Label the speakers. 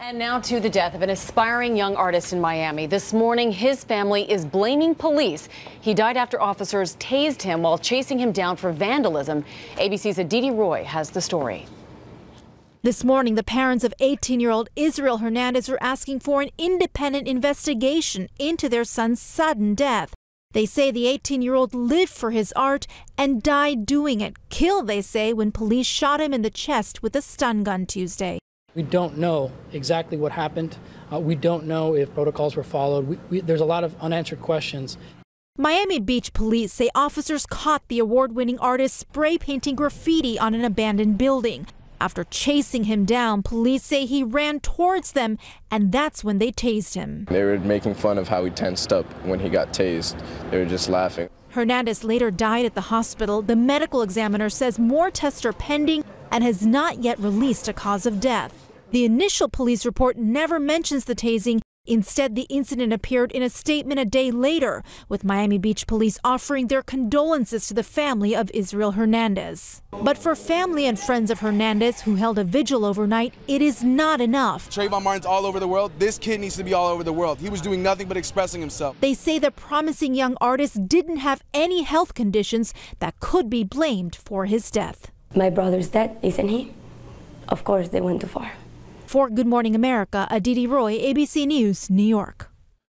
Speaker 1: And now to the death of an aspiring young artist in Miami. This morning, his family is blaming police. He died after officers tased him while chasing him down for vandalism. ABC's Aditi Roy has the story.
Speaker 2: This morning, the parents of 18 year old Israel Hernandez are asking for an independent investigation into their son's sudden death. They say the 18 year old lived for his art and died doing it, killed, they say, when police shot him in the chest with a stun gun Tuesday.
Speaker 3: We don't know exactly what happened. Uh, we don't know if protocols were followed. We, we, there's a lot of unanswered questions.
Speaker 2: Miami Beach police say officers caught the award winning artist spray painting graffiti on an abandoned building. After chasing him down, police say he ran towards them, and that's when they tased him.
Speaker 4: They were making fun of how he tensed up when he got tased. They were just laughing.
Speaker 2: Hernandez later died at the hospital. The medical examiner says more tests are pending and has not yet released a cause of death. The initial police report never mentions the tasing. Instead, the incident appeared in a statement a day later, with Miami Beach police offering their condolences to the family of Israel Hernandez. But for family and friends of Hernandez who held a vigil overnight, it is not enough.
Speaker 5: Trayvon Martin's all over the world. This kid needs to be all over the world. He was doing nothing but expressing himself.
Speaker 2: They say the promising young artist didn't have any health conditions that could be blamed for his death.
Speaker 6: My brother's dead, isn't he? Of course, they went too far.
Speaker 2: For Good Morning America, Aditi Roy, ABC News, New York.